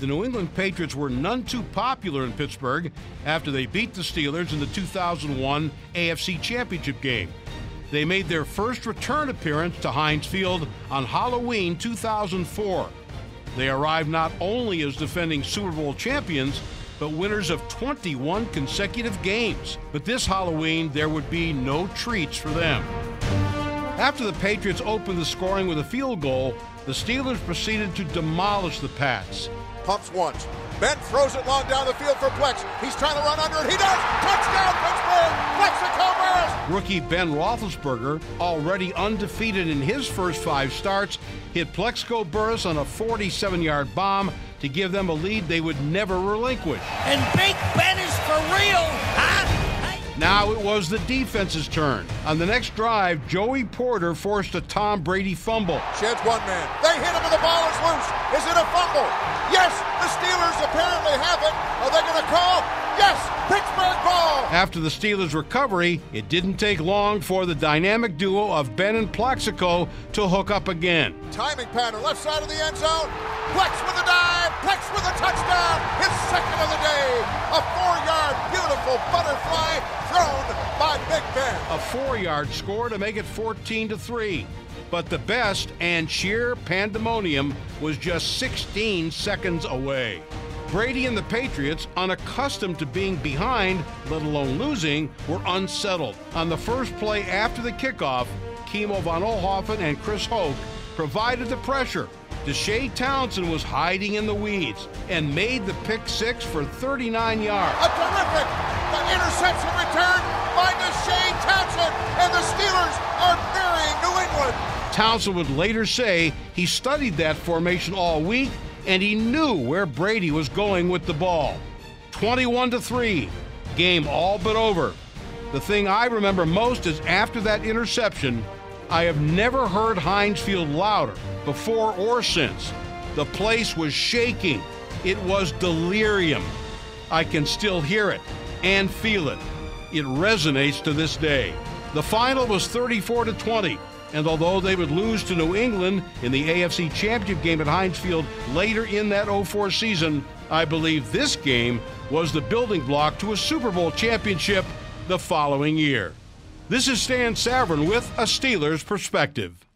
The New England Patriots were none too popular in Pittsburgh after they beat the Steelers in the 2001 AFC Championship game. They made their first return appearance to Heinz Field on Halloween 2004. They arrived not only as defending Super Bowl champions, but winners of 21 consecutive games. But this Halloween, there would be no treats for them. After the Patriots opened the scoring with a field goal, the Steelers proceeded to demolish the Pats. Pumps once. Ben throws it long down the field for Plex. He's trying to run under it. He does. Touchdown, Pittsburgh. Plaxico Burress. Rookie Ben Roethlisberger, already undefeated in his first five starts, hit Plaxico Burress on a 47-yard bomb to give them a lead they would never relinquish. And Big Ben is for real, huh? Now it was the defense's turn. On the next drive, Joey Porter forced a Tom Brady fumble. Sheds one man. They hit him and the ball is loose. Is it a fumble? Yes, the Steelers apparently have it. Are they going to call? Yes, Pittsburgh ball. After the Steelers' recovery, it didn't take long for the dynamic duo of Ben and Plaxico to hook up again. Timing pattern, left side of the end zone. Plex with a dive. Plex with a touchdown. His second of the day. A four-yard beautiful butterfly thrown by A four-yard score to make it 14 to 3. But the best and sheer pandemonium was just 16 seconds away. Brady and the Patriots, unaccustomed to being behind, let alone losing, were unsettled. On the first play after the kickoff, Kimo von Oelhoffen and Chris Hoke provided the pressure. Deshea Townsend was hiding in the weeds and made the pick six for 39 yards. A terrific interception return by Deshea Townsend, and the Steelers are burying New England. Townsend would later say he studied that formation all week and he knew where Brady was going with the ball. 21 to 3, game all but over. The thing I remember most is after that interception, I have never heard Heinz louder before or since. The place was shaking. It was delirium. I can still hear it and feel it. It resonates to this day. The final was 34 to 20. And although they would lose to New England in the AFC Championship game at Heinz Field later in that 04 season, I believe this game was the building block to a Super Bowl championship the following year. This is Stan Savran with a Steelers perspective.